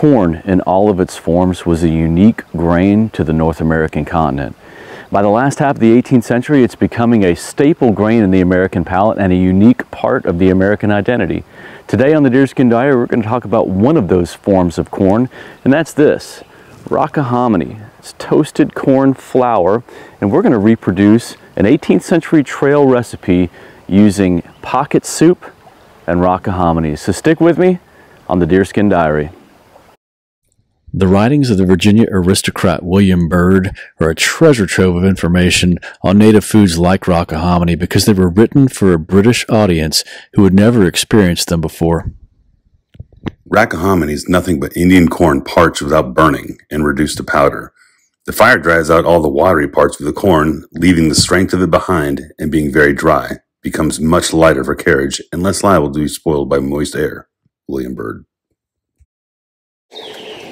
Corn in all of its forms was a unique grain to the North American continent. By the last half of the 18th century, it's becoming a staple grain in the American palate and a unique part of the American identity. Today on the Deerskin Diary, we're going to talk about one of those forms of corn, and that's this, rockahominy. It's toasted corn flour, and we're going to reproduce an 18th century trail recipe using pocket soup and rockahominy. So stick with me on the Deerskin Diary. The writings of the Virginia aristocrat William Byrd are a treasure trove of information on native foods like rockahominy because they were written for a British audience who had never experienced them before. Rockahominy is nothing but Indian corn parched without burning and reduced to powder. The fire dries out all the watery parts of the corn, leaving the strength of it behind and being very dry, becomes much lighter for carriage and less liable to be spoiled by moist air. William Byrd.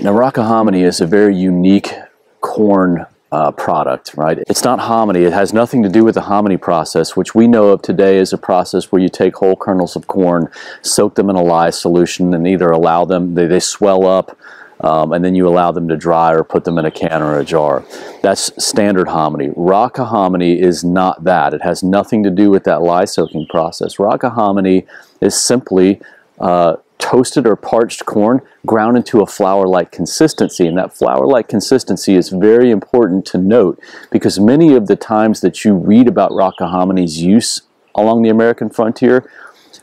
Now, rockahominy is a very unique corn uh, product, right? It's not hominy. It has nothing to do with the hominy process, which we know of today as a process where you take whole kernels of corn, soak them in a lye solution, and either allow them, they, they swell up, um, and then you allow them to dry or put them in a can or a jar. That's standard hominy. Rockahominy is not that. It has nothing to do with that lye soaking process. Rockahominy is simply uh, toasted or parched corn ground into a flour-like consistency. And that flour-like consistency is very important to note because many of the times that you read about rockahominy's use along the American frontier,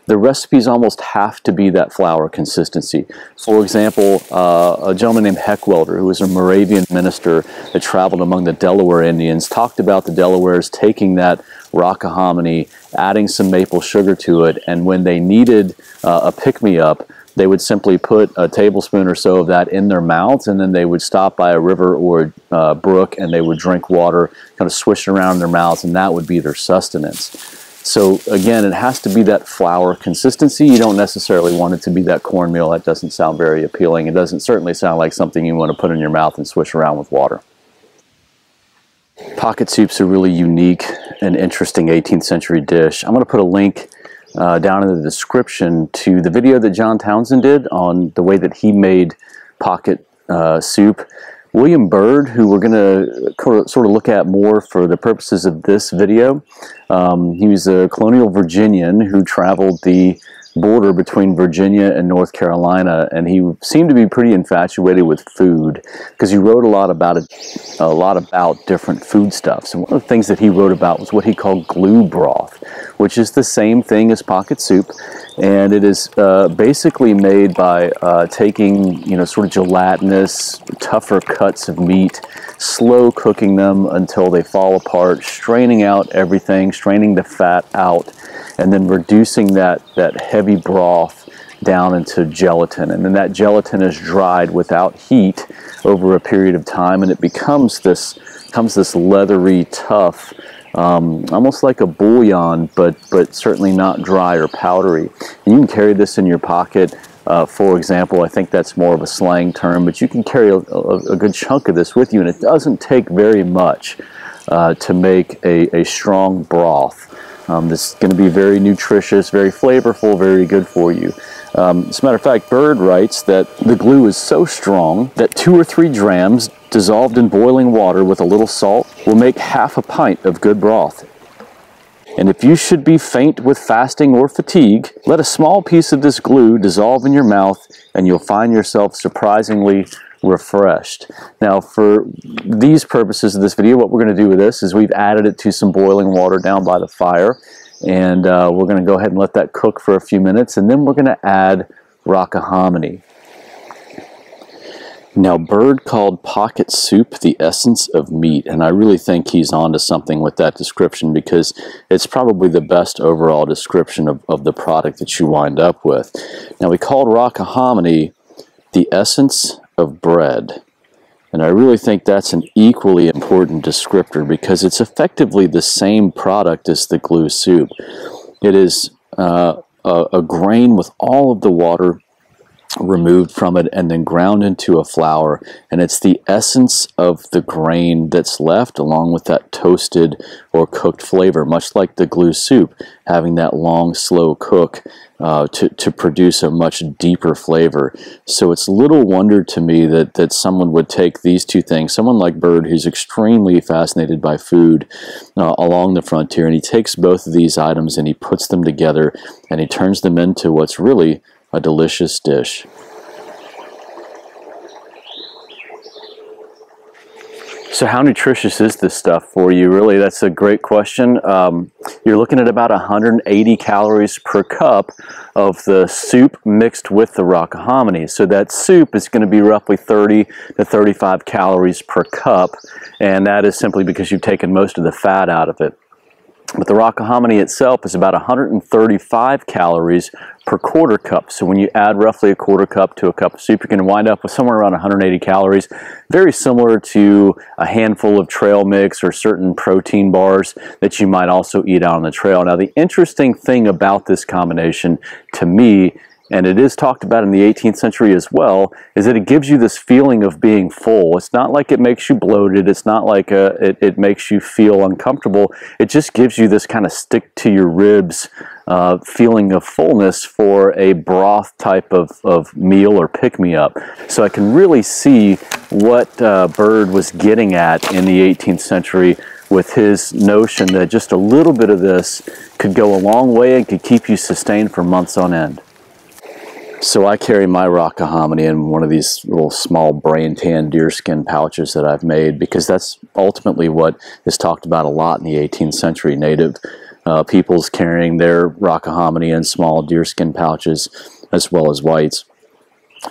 the recipes almost have to be that flour consistency. For example, uh, a gentleman named Heckewelder, who was a Moravian minister that traveled among the Delaware Indians, talked about the Delawares taking that rockahominy, adding some maple sugar to it, and when they needed uh, a pick-me-up, they would simply put a tablespoon or so of that in their mouths and then they would stop by a river or a uh, brook and they would drink water, kind of swish around in their mouths, and that would be their sustenance. So again, it has to be that flour consistency. You don't necessarily want it to be that cornmeal. That doesn't sound very appealing. It doesn't certainly sound like something you want to put in your mouth and swish around with water. Pocket soup's a really unique and interesting 18th century dish. I'm going to put a link uh, down in the description to the video that Jon Townsend did on the way that he made pocket uh, soup. William Byrd, who we're going to sort of look at more for the purposes of this video. Um, he was a colonial Virginian who traveled the border between Virginia and North Carolina, and he seemed to be pretty infatuated with food because he wrote a lot about it, a lot about different foodstuffs. And one of the things that he wrote about was what he called glue broth, which is the same thing as pocket soup, and it is uh, basically made by uh, taking you know sort of gelatinous, tougher cuts of meat, slow cooking them until they fall apart, straining out everything, straining the fat out and then reducing that, that heavy broth down into gelatin. And then that gelatin is dried without heat over a period of time and it becomes this, becomes this leathery, tough, um, almost like a bouillon, but, but certainly not dry or powdery. And you can carry this in your pocket. Uh, for example, I think that's more of a slang term, but you can carry a, a, a good chunk of this with you, and it doesn't take very much uh, to make a, a strong broth. Um, this is going to be very nutritious, very flavorful, very good for you. Um, as a matter of fact, Byrd writes that the glue is so strong that two or three drams dissolved in boiling water with a little salt will make half a pint of good broth. And if you should be faint with fasting or fatigue, let a small piece of this glue dissolve in your mouth and you'll find yourself surprisingly refreshed. Now for these purposes of this video, what we're going to do with this is we've added it to some boiling water down by the fire and uh, we're going to go ahead and let that cook for a few minutes and then we're going to add rockahominy. Now, Byrd called pocket soup the essence of meat, and I really think he's onto something with that description because it's probably the best overall description of, of the product that you wind up with. Now, we called rockahominy the essence of bread. And I really think that's an equally important descriptor because it's effectively the same product as the glue soup. It is uh, a, a, grain with all of the water removed from it and then ground into a flour. And it's the essence of the grain that's left along with that toasted or cooked flavor much like the glue soup having that long slow cook uh, to, to produce a much deeper flavor. So it's little wonder to me that that someone would take these two things. Someone like Byrd who's extremely fascinated by food uh, along the frontier and he takes both of these items and he puts them together and he turns them into what's really a delicious dish. So how nutritious is this stuff for you? Really, that's a great question. Um, you're looking at about 180 calories per cup of the soup mixed with the rockahominy. So that soup is going to be roughly 30 to 35 calories per cup, and that is simply because you've taken most of the fat out of it. But the rockahominy itself is about 135 calories per quarter cup. So when you add roughly a quarter cup to a cup of soup, you're going to wind up with somewhere around 180 calories. Very similar to a handful of trail mix or certain protein bars that you might also eat out on the trail. Now the interesting thing about this combination to me and it is talked about in the 18th century as well, is that it gives you this feeling of being full. It's not like it makes you bloated. It's not like a, it, it makes you feel uncomfortable. It just gives you this kind of stick to your ribs uh, feeling of fullness for a broth type of, of meal or pick-me-up. So I can really see what uh, Byrd was getting at in the 18th century with his notion that just a little bit of this could go a long way and could keep you sustained for months on end. So I carry my rockahominy in one of these little small brain tan deerskin pouches that I've made because that's ultimately what is talked about a lot in the 18th century. Native uh, peoples carrying their rockahominy in small deerskin pouches as well as whites.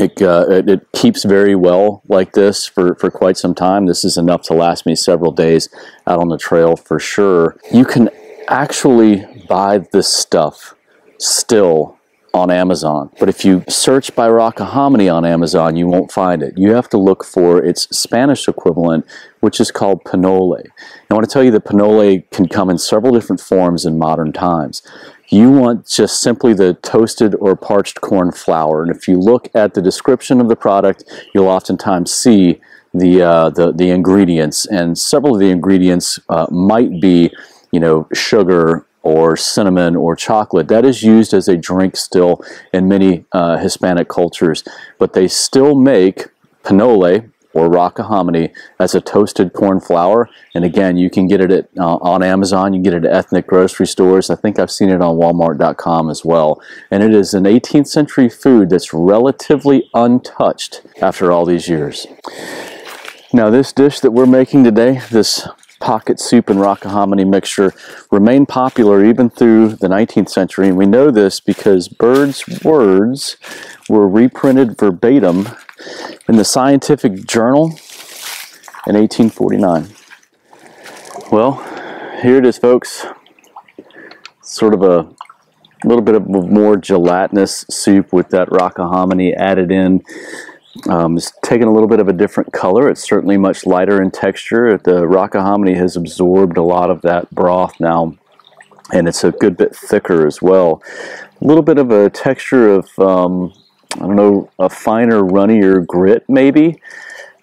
It, uh, it, it, keeps very well like this for, for quite some time. This is enough to last me several days out on the trail for sure. You can actually buy this stuff still on Amazon. But if you search by Rockahominy on Amazon, you won't find it. You have to look for its Spanish equivalent, which is called pinole. I want to tell you that pinole can come in several different forms in modern times. You want just simply the toasted or parched corn flour. And if you look at the description of the product, you'll oftentimes see the, uh, the, the ingredients. And several of the ingredients uh, might be, you know, sugar, or cinnamon or chocolate. That is used as a drink still in many uh, Hispanic cultures, but they still make pinole or rockahominy as a toasted corn flour. And again, you can get it at, uh, on Amazon. You can get it at ethnic grocery stores. I think I've seen it on Walmart.com as well. And it is an 18th century food that's relatively untouched after all these years. Now this dish that we're making today, this pocket soup and rockahominy mixture remained popular even through the 19th century. And we know this because Byrd's words were reprinted verbatim in the Scientific Journal in 1849. Well, here it is, folks. Sort of a little bit of more gelatinous soup with that rockahominy added in. Um, it's taken a little bit of a different color. It's certainly much lighter in texture. The rockahominy has absorbed a lot of that broth now, and it's a good bit thicker as well. A little bit of a texture of, um, I don't know, a finer, runnier grit maybe,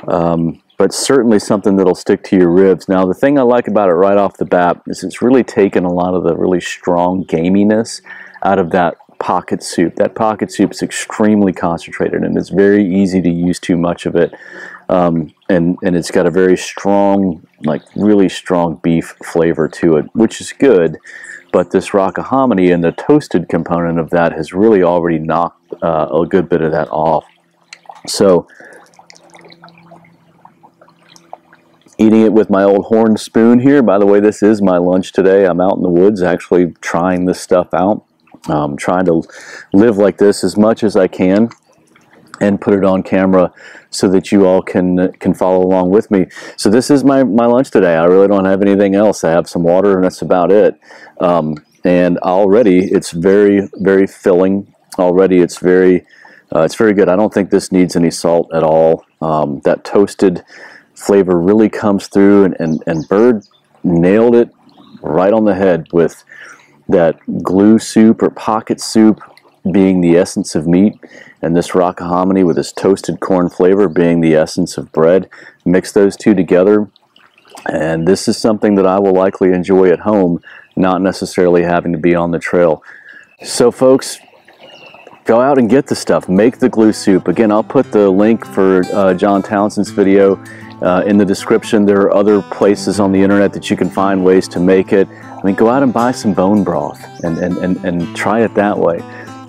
um, but certainly something that'll stick to your ribs. Now, the thing I like about it right off the bat is it's really taken a lot of the really strong gaminess out of that pocket soup. That pocket soup is extremely concentrated and it's very easy to use too much of it. Um, and, and it's got a very strong, like really strong beef flavor to it, which is good. But this rockahominy and the toasted component of that has really already knocked uh, a good bit of that off. So eating it with my old horn spoon here. By the way, this is my lunch today. I'm out in the woods actually trying this stuff out um, trying to live like this as much as I can and put it on camera so that you all can can follow along with me. So this is my, my lunch today. I really don't have anything else. I have some water and that's about it. Um, and already it's very, very filling. Already it's very, uh, it's very good. I don't think this needs any salt at all. Um, that toasted flavor really comes through and, and, and Byrd nailed it right on the head with that glue soup or pocket soup being the essence of meat and this rockahominy with this toasted corn flavor being the essence of bread. Mix those two together, and this is something that I will likely enjoy at home, not necessarily having to be on the trail. So, folks, go out and get the stuff. Make the glue soup. Again, I'll put the link for uh, Jon Townsend's video uh, in the description. There are other places on the internet that you can find ways to make it. I mean, go out and buy some bone broth and, and, and, and try it that way.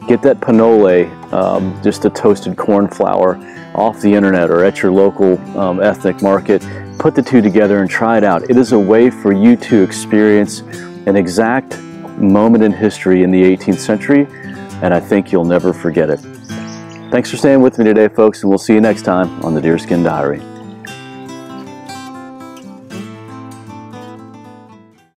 Get that pinole, um, just a toasted corn flour, off the internet or at your local um, ethnic market. Put the two together and try it out. It is a way for you to experience an exact moment in history in the 18th century, and I think you'll never forget it. Thanks for staying with me today, folks, and we'll see you next time on the Deerskin Diary.